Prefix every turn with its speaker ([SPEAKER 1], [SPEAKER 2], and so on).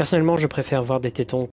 [SPEAKER 1] Personnellement, je préfère voir des tétons